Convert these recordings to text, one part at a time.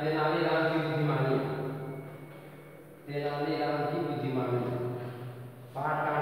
तेनाली राम की बुद्धिमानी तेनाली राम की बुद्धिमानी पाठ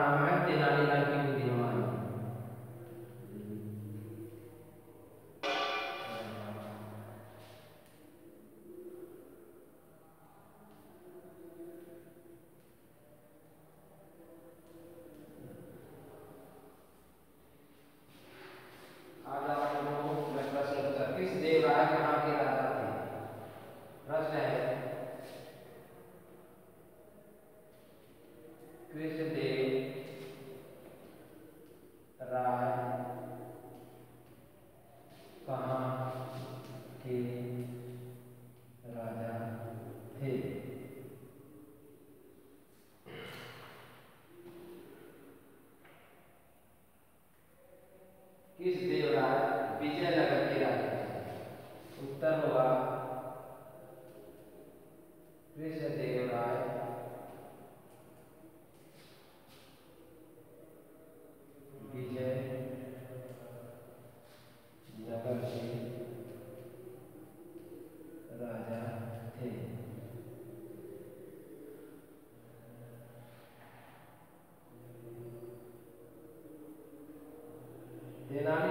Denali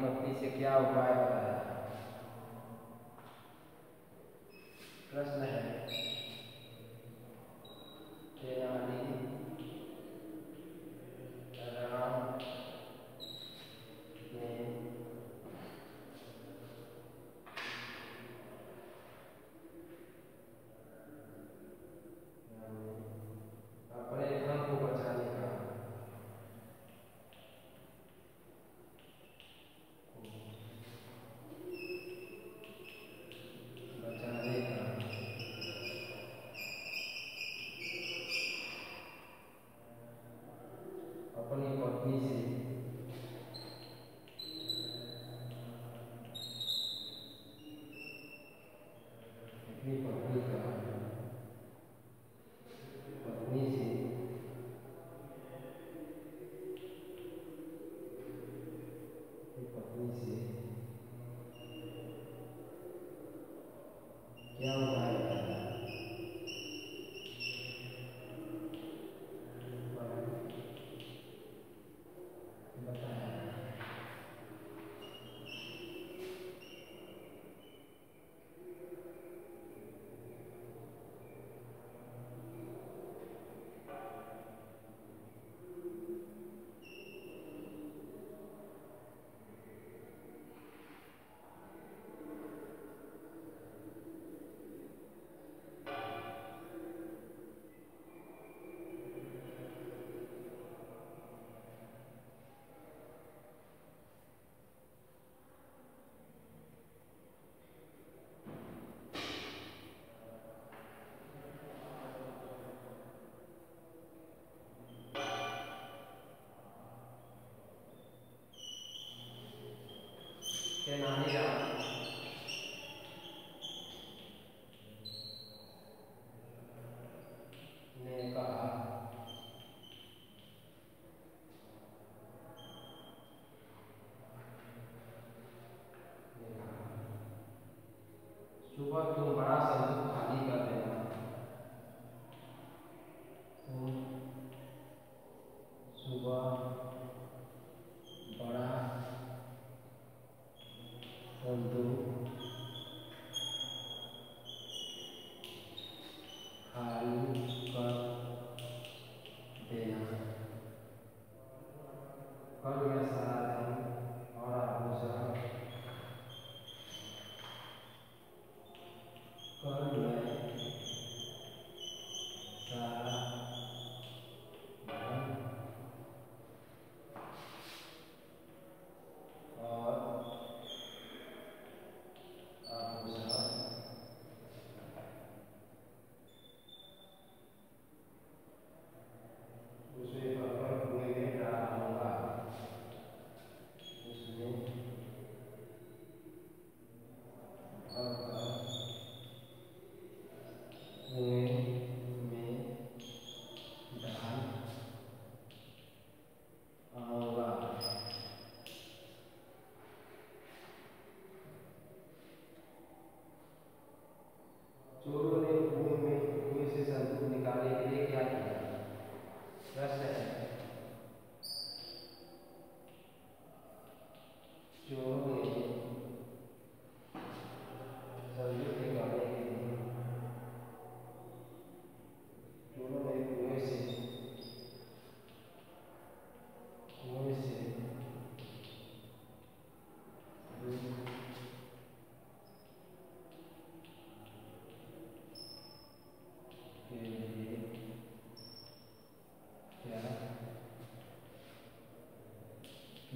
पत्नी से क्या उपाय बताएँ? people. तेनालीराम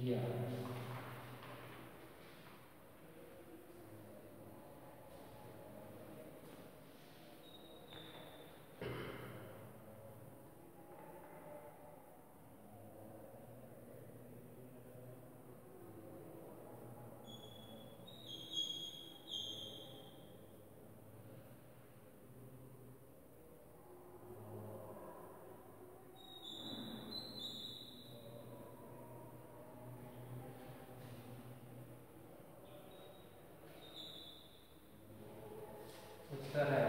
किया उत्तर है।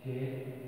Okay.